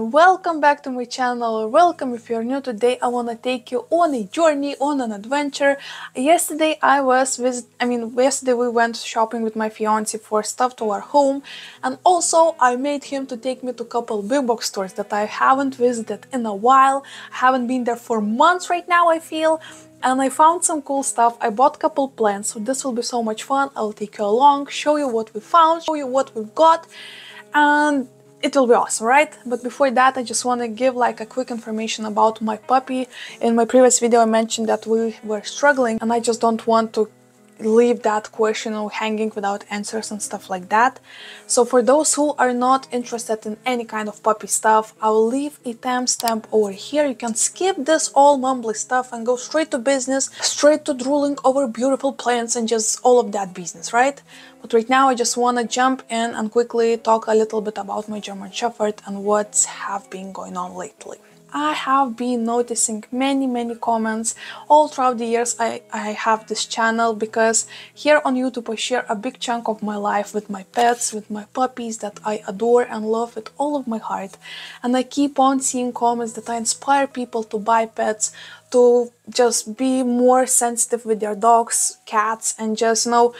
welcome back to my channel. Welcome if you're new today. I want to take you on a journey, on an adventure. Yesterday I was visit I mean yesterday we went shopping with my fiance for stuff to our home and also I made him to take me to a couple big box stores that I haven't visited in a while. I haven't been there for months right now I feel and I found some cool stuff. I bought a couple plants, so this will be so much fun. I'll take you along, show you what we found, show you what we've got, and it will be awesome, right? But before that, I just want to give like a quick information about my puppy. In my previous video, I mentioned that we were struggling, and I just don't want to leave that question hanging without answers and stuff like that. So for those who are not interested in any kind of puppy stuff, I will leave a timestamp over here. You can skip this all mumbly stuff and go straight to business, straight to drooling over beautiful plants and just all of that business, right? But right now I just want to jump in and quickly talk a little bit about my German Shepherd and what's have been going on lately. I have been noticing many many comments all throughout the years I, I have this channel because here on YouTube I share a big chunk of my life with my pets, with my puppies that I adore and love with all of my heart. And I keep on seeing comments that I inspire people to buy pets, to just be more sensitive with their dogs, cats, and just you know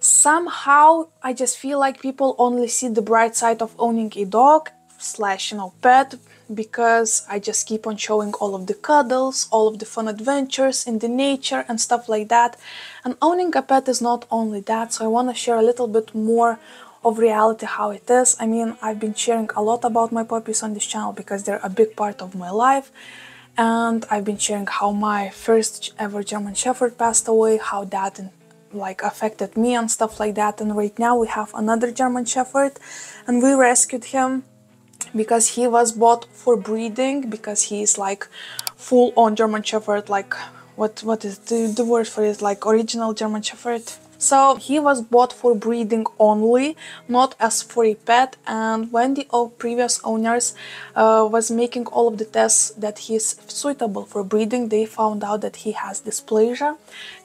somehow I just feel like people only see the bright side of owning a dog slash you know pet because I just keep on showing all of the cuddles, all of the fun adventures in the nature and stuff like that. And owning a pet is not only that, so I want to share a little bit more of reality how it is. I mean, I've been sharing a lot about my puppies on this channel because they're a big part of my life. And I've been sharing how my first ever German Shepherd passed away, how that like affected me and stuff like that. And right now we have another German Shepherd and we rescued him because he was bought for breeding because he's like full on German Shepherd like what what is the, the word for it? Like original German Shepherd. So he was bought for breeding only not as for a pet. And when the previous owners uh, was making all of the tests that he's suitable for breeding they found out that he has dysplasia.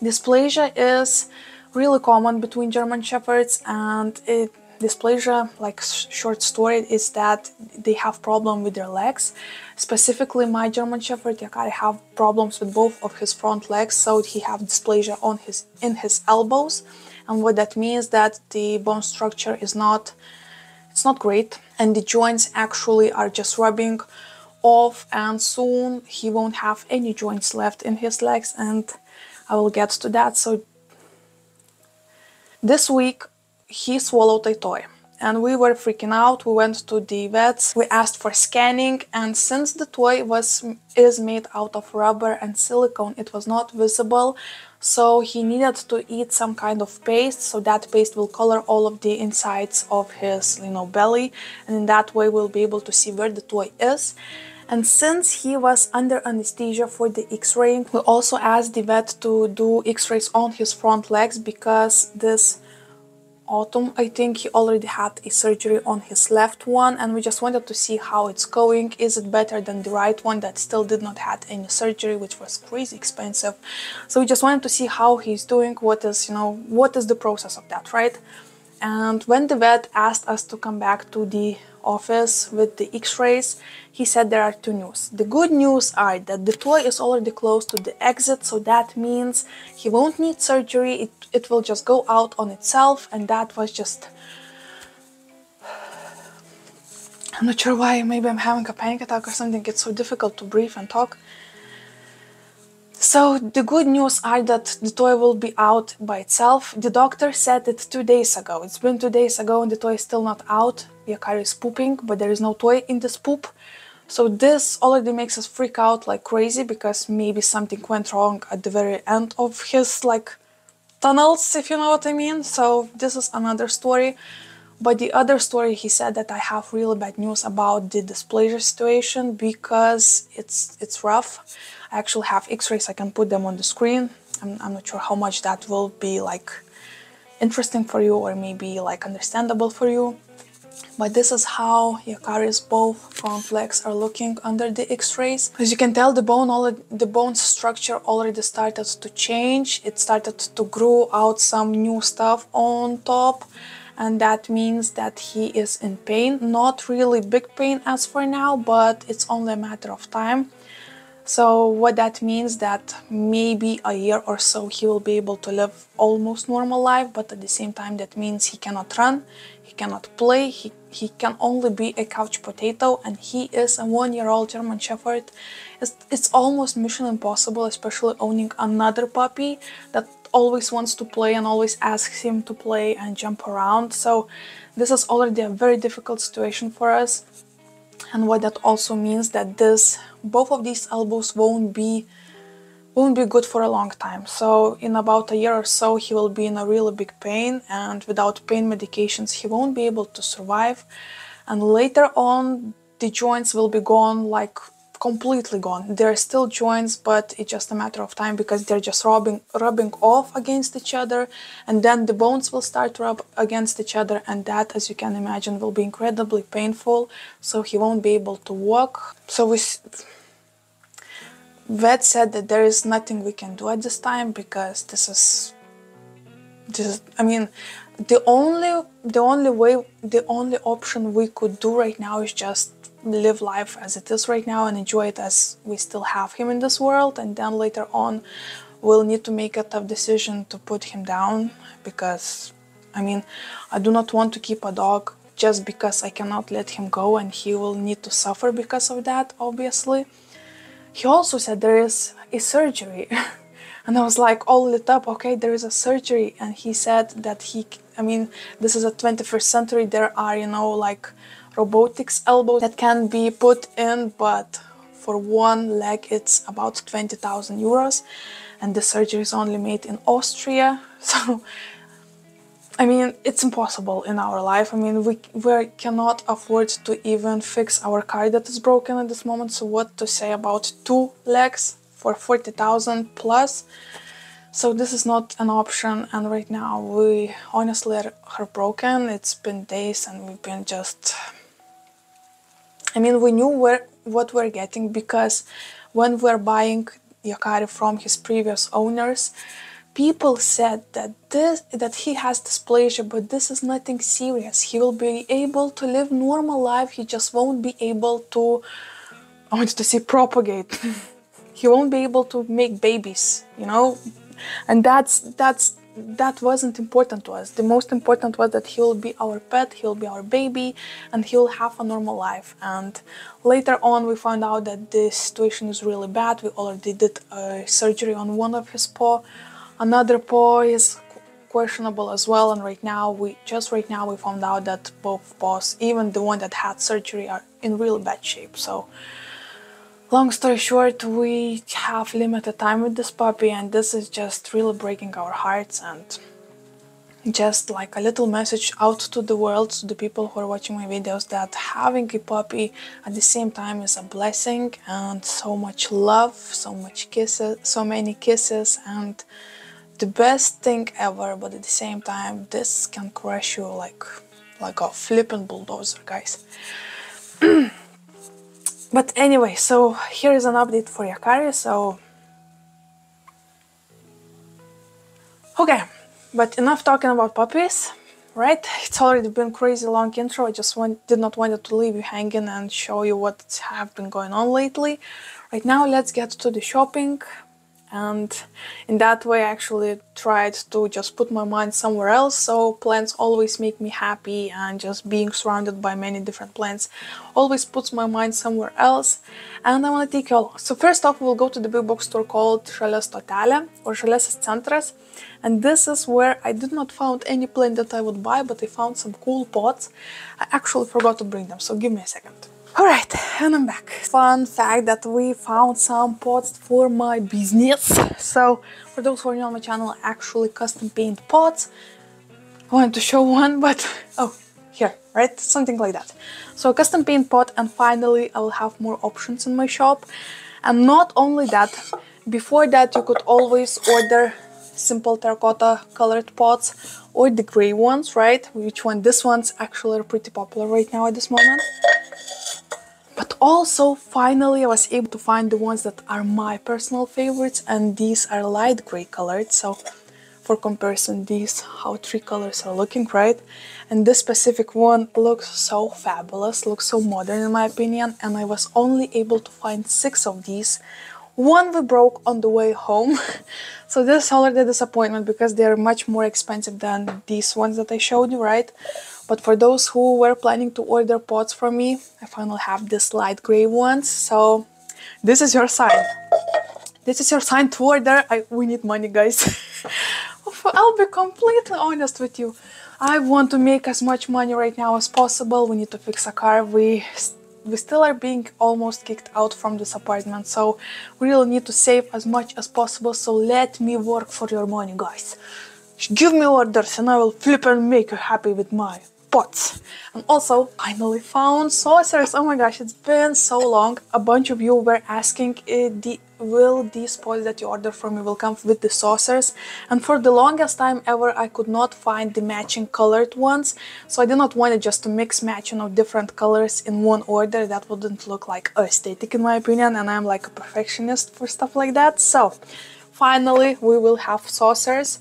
Dysplasia is really common between German Shepherds and it dysplasia like short story is that they have problem with their legs. Specifically my german shepherd yakari have problems with both of his front legs so he have dysplasia on his in his elbows. And what that means that the bone structure is not it's not great and the joints actually are just rubbing off and soon he won't have any joints left in his legs and i will get to that. So this week he swallowed a toy. And we were freaking out. We went to the vets. We asked for scanning. And since the toy was is made out of rubber and silicone it was not visible. So he needed to eat some kind of paste. So that paste will color all of the insides of his you know belly. And in that way we'll be able to see where the toy is. And since he was under anesthesia for the x-raying we also asked the vet to do x-rays on his front legs because this autumn i think he already had a surgery on his left one and we just wanted to see how it's going. Is it better than the right one that still did not had any surgery which was crazy expensive? So we just wanted to see how he's doing what is you know what is the process of that right? And when the vet asked us to come back to the office with the x-rays he said there are two news. The good news are that the toy is already close to the exit so that means he won't need surgery. It, it will just go out on itself and that was just i'm not sure why maybe i'm having a panic attack or something. It's so difficult to breathe and talk so the good news are that the toy will be out by itself. The doctor said it two days ago. It's been two days ago and the toy is still not out. Yakari is pooping, but there is no toy in this poop. So this already makes us freak out like crazy because maybe something went wrong at the very end of his like tunnels, if you know what I mean. So this is another story. But the other story, he said that I have really bad news about the dysplasia situation because it's it's rough. I actually have X-rays. I can put them on the screen. I'm, I'm not sure how much that will be like interesting for you or maybe like understandable for you. But this is how Yakari's both front legs are looking under the X-rays. As you can tell, the bone already, the bone structure already started to change. It started to grow out some new stuff on top and that means that he is in pain. Not really big pain as for now, but it's only a matter of time. So what that means that maybe a year or so he will be able to live almost normal life, but at the same time that means he cannot run, he cannot play, he, he can only be a couch potato and he is a one-year-old German Shepherd. It's, it's almost mission impossible, especially owning another puppy that always wants to play and always asks him to play and jump around. So this is already a very difficult situation for us. And what that also means that this both of these elbows won't be won't be good for a long time. So in about a year or so he will be in a really big pain and without pain medications he won't be able to survive. And later on the joints will be gone like completely gone. There are still joints, but it's just a matter of time because they're just rubbing, rubbing off against each other, and then the bones will start to rub against each other, and that, as you can imagine, will be incredibly painful. So he won't be able to walk. So we. Vet said that there is nothing we can do at this time because this is this I mean the only the only way the only option we could do right now is just live life as it is right now and enjoy it as we still have him in this world. And then later on we'll need to make a tough decision to put him down because I mean I do not want to keep a dog just because I cannot let him go and he will need to suffer because of that obviously. He also said there is a surgery. And I was like all lit up okay there is a surgery. And he said that he I mean this is a 21st century. There are you know like robotics elbow that can be put in, but for one leg it's about 20,000 euros and the surgery is only made in Austria. So, I mean, it's impossible in our life. I mean, we, we cannot afford to even fix our car that is broken at this moment. So, what to say about two legs for 40,000 plus? So this is not an option and right now we honestly are heartbroken. It's been days and we've been just I mean, we knew where what we're getting because when we're buying Yakari from his previous owners, people said that this that he has dysplasia, but this is nothing serious. He will be able to live normal life. He just won't be able to. I wanted to say propagate. he won't be able to make babies, you know, and that's that's that wasn't important to us. The most important was that he'll be our pet, he'll be our baby, and he'll have a normal life. And later on, we found out that the situation is really bad. We already did a surgery on one of his paw. Another paw is questionable as well. And right now, we just right now we found out that both paws, even the one that had surgery, are in really bad shape. So long story short, we have limited time with this puppy, and this is just really breaking our hearts. And just like a little message out to the world, to the people who are watching my videos, that having a puppy at the same time is a blessing and so much love, so much kisses, so many kisses, and the best thing ever. But at the same time, this can crush you like like a flipping bulldozer, guys. But anyway, so here is an update for Yakari, so... Okay, but enough talking about puppies, right? It's already been crazy long intro, I just want, did not want to leave you hanging and show you what have been going on lately. Right now, let's get to the shopping and in that way I actually tried to just put my mind somewhere else so plants always make me happy and just being surrounded by many different plants always puts my mind somewhere else and I want to take you along. So first off we'll go to the big box store called Žalia Stotelė or Žaliasis Centras and this is where I did not found any plant that I would buy but I found some cool pots. I actually forgot to bring them so give me a second. Alright, and I'm back. Fun fact that we found some pots for my business. So, for those who are new on my channel, I actually custom paint pots. I wanted to show one, but oh, here, right? Something like that. So, custom paint pot, and finally, I will have more options in my shop. And not only that, before that, you could always order simple terracotta colored pots or the gray ones, right? Which one? This one's actually pretty popular right now at this moment. But also, finally, I was able to find the ones that are my personal favorites, and these are light gray colored. So, for comparison, these how three colors are looking, right? And this specific one looks so fabulous, looks so modern in my opinion, and I was only able to find six of these. One we broke on the way home, so this is already a disappointment because they are much more expensive than these ones that I showed you, right? But for those who were planning to order pots from me, I finally have this light gray ones. So this is your sign. This is your sign to order. I, we need money, guys. I'll be completely honest with you. I want to make as much money right now as possible. We need to fix a car. We we still are being almost kicked out from this apartment, so we really need to save as much as possible. So let me work for your money, guys. Give me orders and I will flip and make you happy with my pots. And also, finally found saucers. Oh my gosh, it's been so long. A bunch of you were asking uh, the will these pots that you order from me will come with the saucers and for the longest time ever I could not find the matching colored ones so I did not want it just to mix match you know different colors in one order that wouldn't look like aesthetic in my opinion and I'm like a perfectionist for stuff like that so finally we will have saucers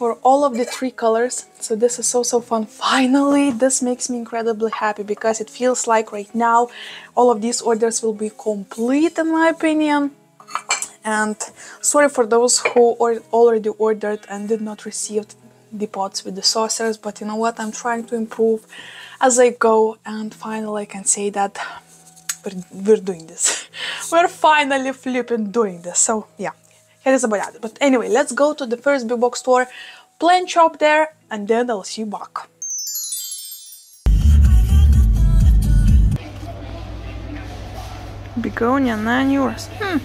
for all of the three colors. So this is so so fun. Finally this makes me incredibly happy because it feels like right now all of these orders will be complete in my opinion. And sorry for those who already ordered and did not receive the pots with the saucers but you know what? I'm trying to improve as i go and finally i can say that we're, we're doing this. We're finally flipping doing this. So yeah it is that. But anyway, let's go to the first big box store, plant shop there, and then I'll see you back. Begonia 9 euros. Hmm.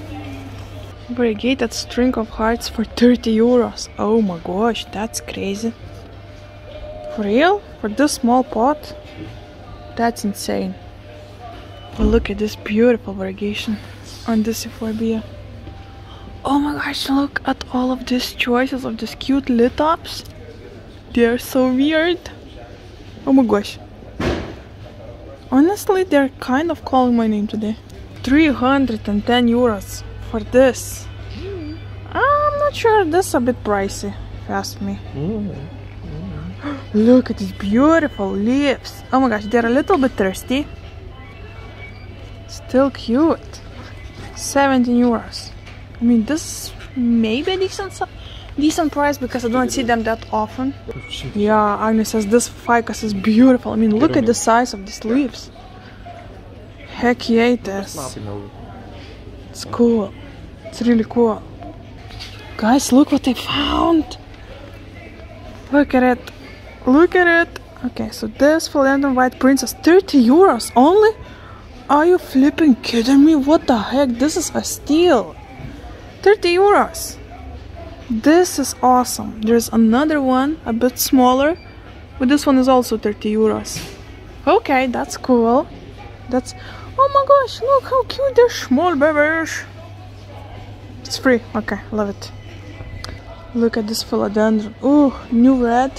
Variegated string of hearts for 30 euros. Oh my gosh, that's crazy. For real? For this small pot? That's insane. But look at this beautiful variegation on this euphorbia. Oh my gosh, look at all of these choices of these cute lithops. They're so weird. Oh my gosh. Honestly, they're kind of calling my name today. 310 euros for this. I'm not sure this is a bit pricey, if you ask me. Mm-hmm. Look at these beautiful leaves. Oh my gosh, they're a little bit thirsty. Still cute. 17 euros. I mean, this may be a decent, decent price because I don't see them that often. Yeah, Agnes says this ficus is beautiful. I mean, look at the size of these leaves. Heck yeah, it is. It's cool. It's really cool. Guys, look what I found. Look at it. Look at it. Okay, so this Philodendron White Princess, 30 euros only? Are you flipping kidding me? What the heck? This is a steal. 30 euros. This is awesome. There's another one, a bit smaller, but this one is also 30 euros. Okay, that's cool. That's oh my gosh, look how cute they're small babies. It's free. Okay, love it. Look at this philodendron. oh new red.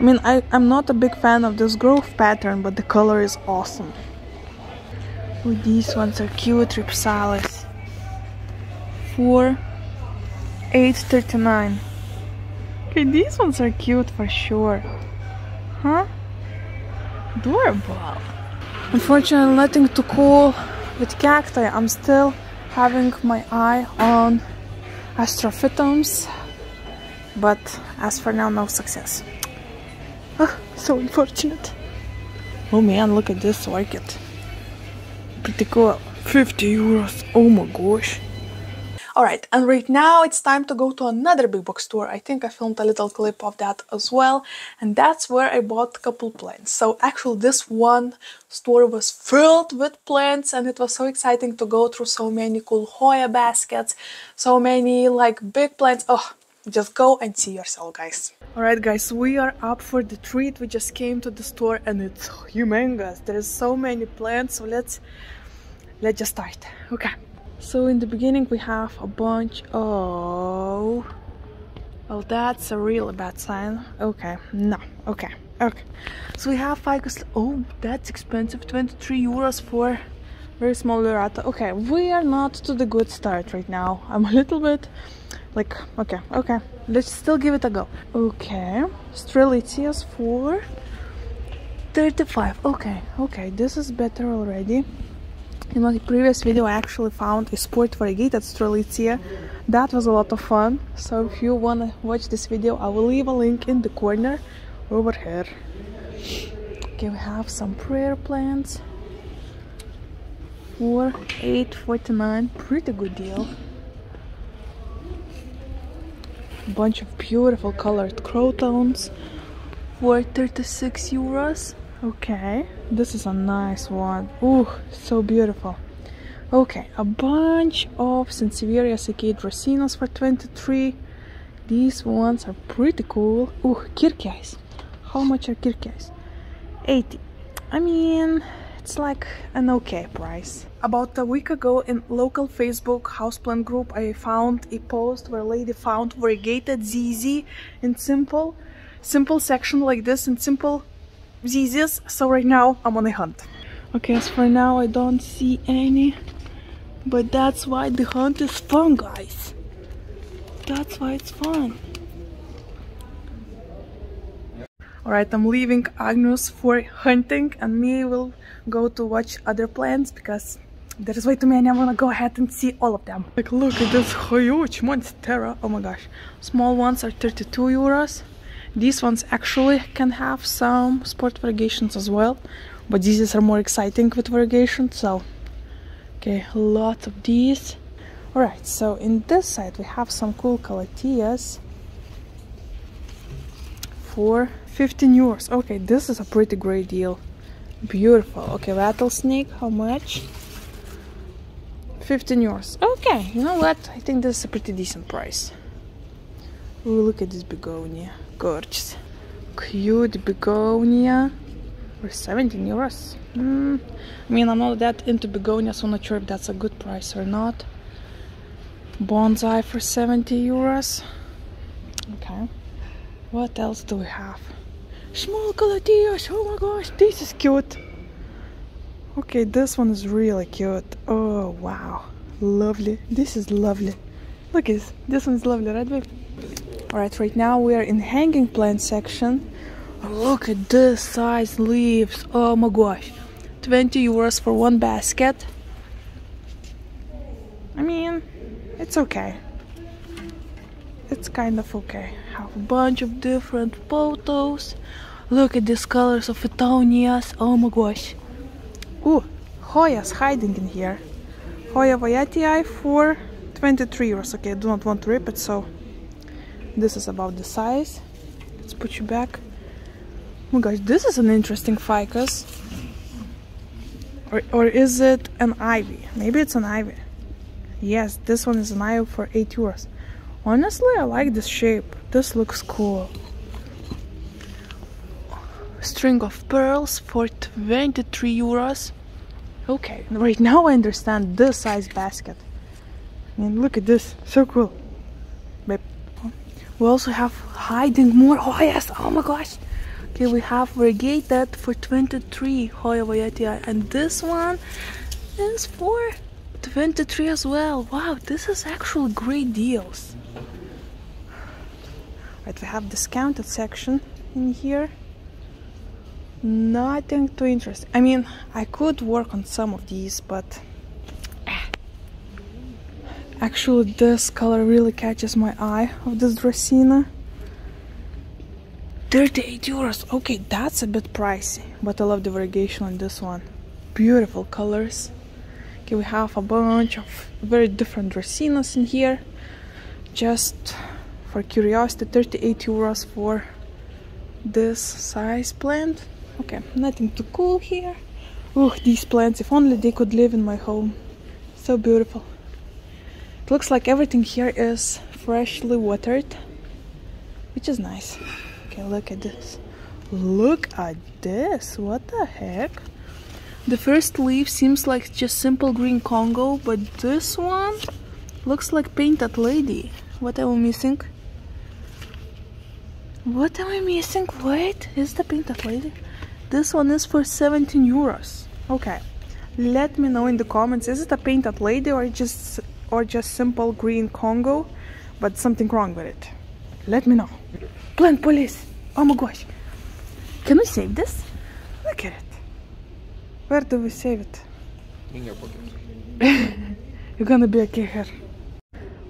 I mean, I, I'm not a big fan of this growth pattern, but the color is awesome. Ooh, these ones are cute, Rhipsalis. 4 839 Okay, these ones are cute for sure. Huh? Adorable. Unfortunately, nothing too cool with cacti. I'm still having my eye on astrophytums, but as for now, no success. oh, so unfortunate. Oh man, look at this orchid. Pretty cool. 50 euros. Oh my gosh. Alright, and right now it's time to go to another big box store. I think I filmed a little clip of that as well, and that's where I bought a couple plants. So actually this one store was filled with plants and it was so exciting to go through so many cool Hoya baskets, so many like big plants. Oh, just go and see yourself guys. Alright guys, we are up for the treat. We just came to the store and it's humongous. There is so many plants, so let's let's just start. Okay. So in the beginning we have a bunch of Oh that's a really bad sign. Okay, no, okay, okay. So we have ficus oh that's expensive, 23 euros for very small lyrata. Okay, we are not to the good start right now. I'm a little bit like okay, okay. Let's still give it a go. Okay. Strelitzias for 35. Okay, okay, this is better already. In my previous video I actually found a sport variegated Strelitzia. That was a lot of fun. So if you wanna watch this video I will leave a link in the corner over here. Okay, we have some prayer plants for 8.49. Pretty good deal. A bunch of beautiful colored crotons for 36 euros. Okay, this is a nice one. Ooh, so beautiful. Okay, a bunch of Sansevieria Cicade Racinas for 23. These ones are pretty cool. Ooh, Kirkis. How much are Kirkis? 80. I mean, it's like an okay price. About a week ago in local Facebook houseplant group, I found a post where a lady found variegated ZZ in simple, simple section like this in simple ZZs. So right now I'm on a hunt. Okay, as for now I don't see any, but that's why the hunt is fun, guys. That's why it's fun. Alright, I'm leaving Agnes for hunting and me will go to watch other plants because there is way too many. I wanna go ahead and see all of them. Like look at this huge monstera. Oh my gosh. Small ones are 32 euros. These ones actually can have some sport variegations as well. But these are more exciting with variegation, so okay, a lot of these. Alright, so in this side we have some cool calatheas for 15 euros. Okay, this is a pretty great deal. Beautiful. Okay, rattlesnake, how much? 15 euros. Okay, you know what? I think this is a pretty decent price. Ooh, look at this begonia. Gorgeous. Cute begonia for 17 euros. Mm, I mean, I'm not that into begonias, so I'm not sure if that's a good price or not. Bonsai for 70 euros. Okay. What else do we have? Small caladias. Oh my gosh, this is cute. Okay, this one is really cute. Oh wow, lovely. This is lovely. Look at this. This one's lovely, right, babe? Alright, right now we are in hanging plant section. Look at this size leaves. Oh my gosh. 20 euros for one basket. I mean, it's okay. It's kind of okay. Have a bunch of different photos. Look at these colors of Etonias. Oh my gosh. Ooh, Hoya's hiding in here. Hoya wayetii for 23 euros. Okay, I do not want to rip it, so this is about the size. Let's put you back. Oh my gosh, this is an interesting ficus. Or, or is it an ivy? Maybe it's an ivy. Yes, this one is an ivy for 8 euros. Honestly, I like this shape. This looks cool. String of pearls for 23 euros. Okay, right now I understand this size basket. I mean, look at this. So cool. We also have hiding more. Oh, yes. Oh my gosh. Okay, we have regated for 23 Hoya wayetii. And this one is for 23 as well. Wow, this is actually great deals. Right, we have discounted section in here. Nothing too interesting. I mean, I could work on some of these, but actually this color really catches my eye of this Dracaena. 38 euros. Okay, that's a bit pricey, but I love the variegation on this one. Beautiful colors. Okay, we have a bunch of very different Dracaenas in here. Just for curiosity, 38 euros for this size plant. Okay, nothing too cool here. Oh, these plants, if only they could live in my home. So beautiful. Looks like everything here is freshly watered, which is nice. Okay, look at this. Look at this. What the heck? The first leaf seems like just simple green Congo, but this one looks like painted lady. What am I missing? What am I missing? Wait, is the painted lady? This one is for 17 euros. Okay. Let me know in the comments is it a painted lady or just or just simple green Congo but something wrong with it. Let me know. Plant police. Oh my gosh. Can we save this? Look at it. Where do we save it? In your pocket. You're gonna be okay here.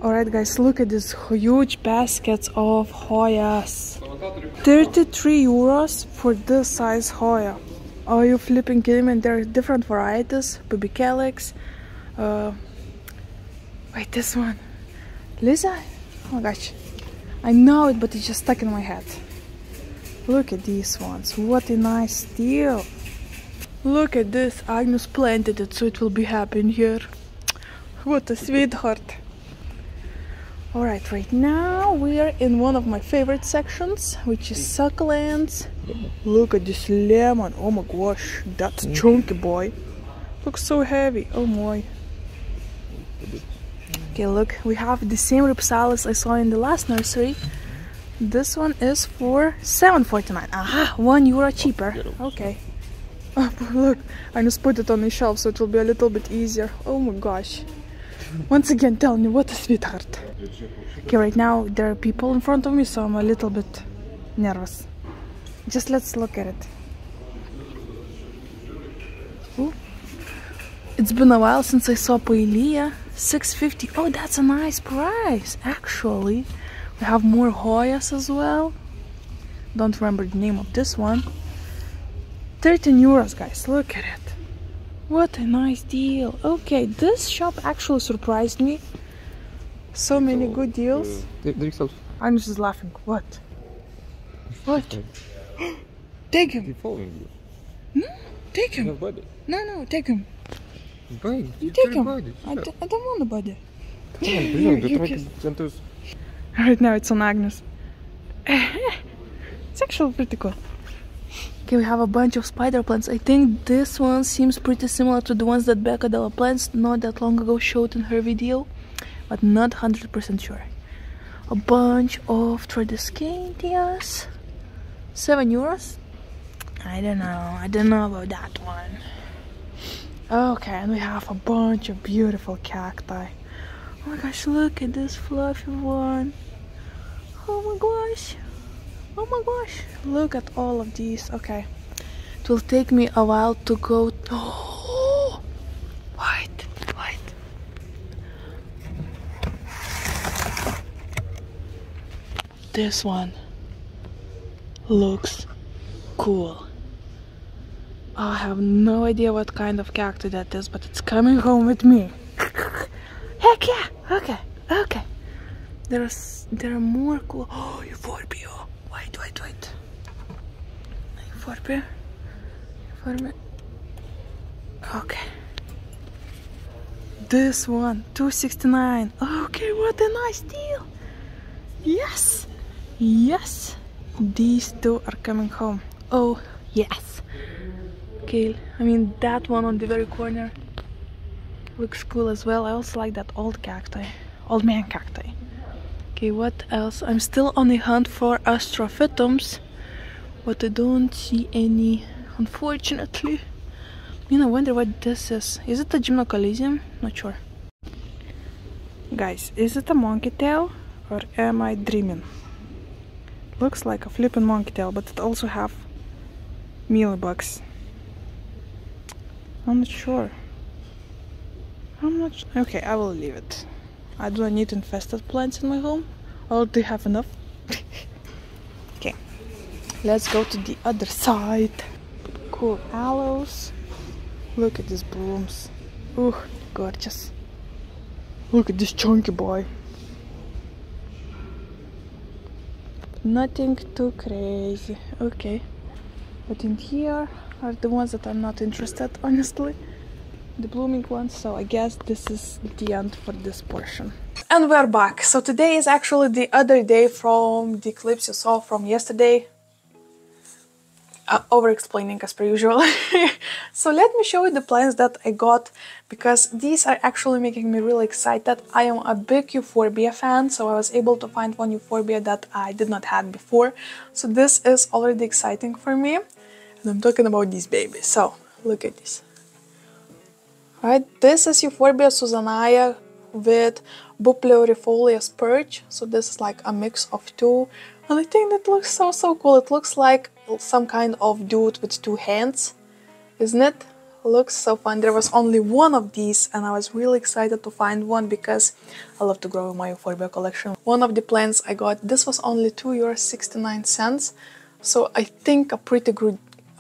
Alright guys, look at these huge baskets of Hoyas. 33 euros for this size Hoya. Are you flipping kidding me? There are different varieties. Baby Calyx. Uh, wait, this one. Lisa? Oh my gosh. I know it, but it's just stuck in my head. Look at these ones. What a nice deal. Look at this. Agnes planted it so it will be happy in here. What a sweetheart. Alright, right now we are in one of my favorite sections, which is succulents. Look at this lemon. Oh my gosh, that's chunky boy. Looks so heavy. Oh my. Okay, look, we have the same Rhipsalis I saw in the last nursery. This one is for 7.49. Aha, one euro cheaper. Oh, okay. Oh, look, I just put it on the shelf so it will be a little bit easier. Oh my gosh. Once again, tell me what a sweetheart. Okay, right now there are people in front of me, so I'm a little bit nervous. Just let's look at it. Ooh. It's been a while since I saw Paelia. 650. Oh, that's a nice price, actually. We have more Hoyas as well. Don't remember the name of this one. 13 euros, guys. Look at it. What a nice deal. Okay, this shop actually surprised me. So many good deals. Agnes is laughing. What? What? Take him. You. Hmm? Take him. No, no, take him. Birdie. You, you take him. I I, d I don't want a body. Come on, you, you Right now it's on Agnes. it's actually pretty cool. Okay, we have a bunch of spider plants. I think this one seems pretty similar to the ones that Becca Della Plants not that long ago showed in her video, but not 100% sure. A bunch of Tradescantias. 7 euros? I don't know. I don't know about that one. Okay, and we have a bunch of beautiful cacti. Oh my gosh, look at this fluffy one. Oh my gosh. Oh my gosh. Look at all of these. Okay. It will take me a while to go. Oh, wait, wait. This one looks cool. Oh, I have no idea what kind of character that is, but it's coming home with me. Heck yeah! Okay, okay. There's there are more cool. Oh, Euphorbia. Wait, wait, wait. Euphorbia. Euphorbia. Okay. This one, 269. Okay, what a nice deal. Yes, yes. These two are coming home. Oh, yes. Okay, I mean that one on the very corner looks cool as well. I also like that old cacti, old man cacti. Okay, what else? I'm still on the hunt for astrophytums, but I don't see any, unfortunately. I mean, I wonder what this is. Is it a gymnocalycium? Not sure. Guys, is it a monkey tail or am I dreaming? Looks like a flipping monkey tail, but it also have mealybugs. I'm not sure. Not. s- Okay, I will leave it. I do not need infested plants in my home. I already have enough. okay, let's go to the other side. Cool aloes. Look at these blooms. Ooh, Gorgeous. Look at this chunky boy. Nothing too crazy. Okay. But in here are the ones that I'm not interested, honestly. The blooming ones, so I guess this is the end for this portion. And we're back. So today is actually the other day from the clips you saw from yesterday. Uh, over explaining as per usual. so let me show you the plants that I got because these are actually making me really excited. I am a big Euphorbia fan, so I was able to find one Euphorbia that I did not have before. So this is already exciting for me. And I'm talking about these babies. So look at this. Right, this is Euphorbia susannae with Bupleurophyllus perch. So this is like a mix of two. And I think that looks so, so cool. It looks like some kind of dude with two hands, isn't it? Looks so fun. There was only one of these and I was really excited to find one because I love to grow my Euphorbia collection. One of the plants I got, this was only 2 euros 69 cents. So I think a pretty good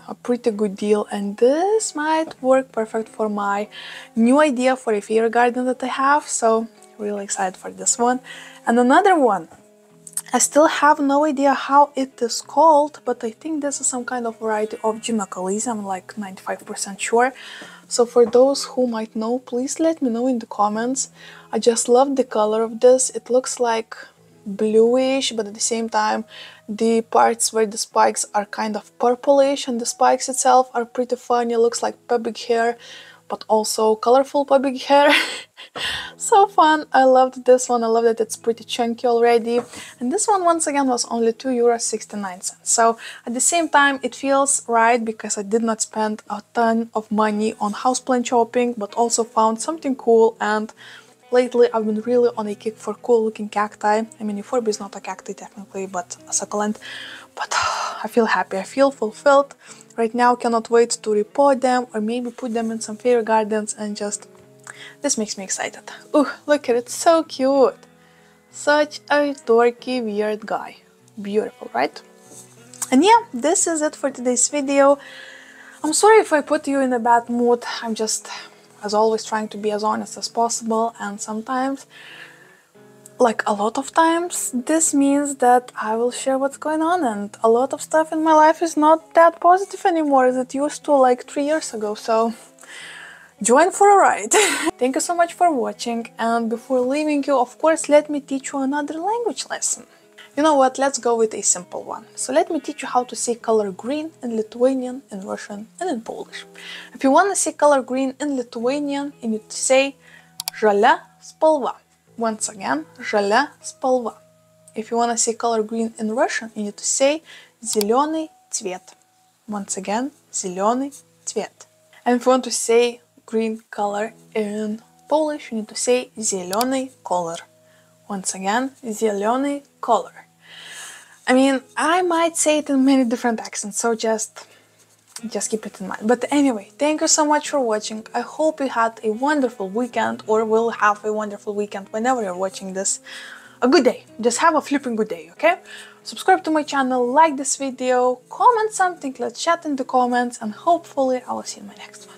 a pretty good deal and this might work perfect for my new idea for a fairy garden that I have so really excited for this one. And another one. I still have no idea how it is called but I think this is some kind of variety of Gymnocalycia I'm like 95% sure. So for those who might know please let me know in the comments. I just love the color of this. It looks like bluish but at the same time the parts where the spikes are kind of purplish and the spikes itself are pretty funny. Looks like pubic hair, but also colorful pubic hair. so fun. I loved this one. I love that it's pretty chunky already. And this one, once again, was only 2 euros 69 cents. So at the same time, it feels right because I did not spend a ton of money on houseplant shopping, but also found something cool and Lately, I've been really on a kick for cool looking cacti. I mean, Euphorbia is not a cacti technically, but a succulent. But I feel happy, I feel fulfilled. Right now, cannot wait to repot them or maybe put them in some fairy gardens and just... This makes me excited. Ooh, look at it, so cute! Such a dorky, weird guy. Beautiful, right? And yeah, this is it for today's video. I'm sorry if I put you in a bad mood. I'm just as always trying to be as honest as possible and sometimes like a lot of times this means that I will share what's going on and a lot of stuff in my life is not that positive anymore as it used to like three years ago so join for a ride. Thank you so much for watching and before leaving you of course let me teach you another language lesson. You know what, let's go with a simple one. So let me teach you how to say color green in Lithuanian, in Russian and in Polish. If you want to say color green in Lithuanian, you need to say žalia spalva. Once again, žalia spalva. If you want to say color green in Russian, you need to say зеленый цвет. Once again, зеленый цвет. And if you want to say green color in Polish, you need to say зеленый color. Once again, зеленый color. I mean, I might say it in many different accents, so just just keep it in mind. But anyway, thank you so much for watching. I hope you had a wonderful weekend or will have a wonderful weekend whenever you're watching this. A good day. Just have a flipping good day, okay? Subscribe to my channel, like this video, comment something, let's chat in the comments, and hopefully I will see you in my next one.